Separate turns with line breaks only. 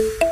you